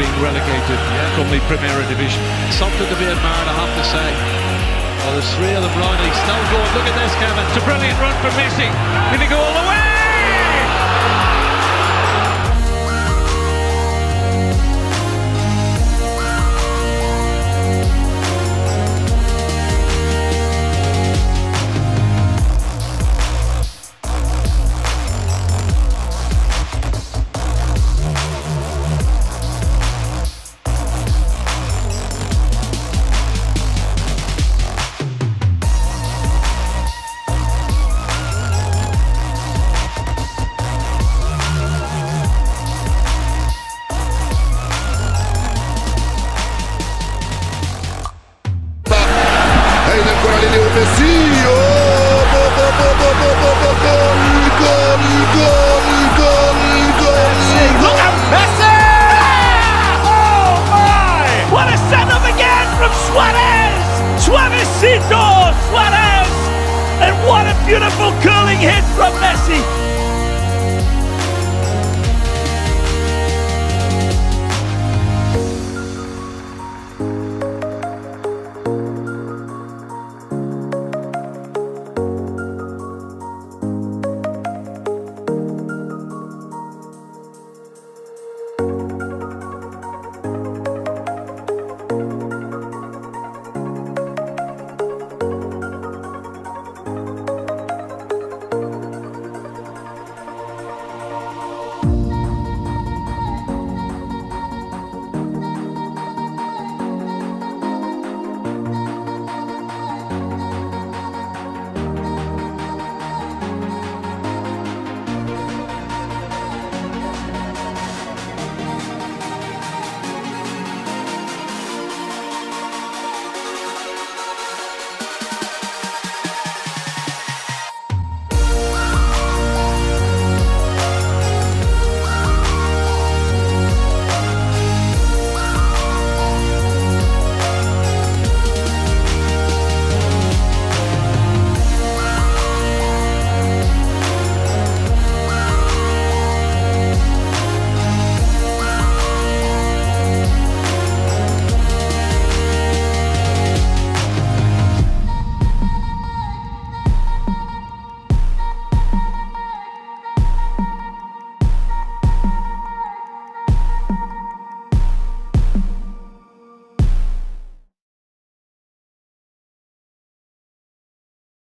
being relegated yeah. from the Primera Division. Something to be admired, I have to say. Oh, the three of Ronnie, still going. Look at this, Kevin. It's a brilliant run for Messi. Going to go all the way. Beautiful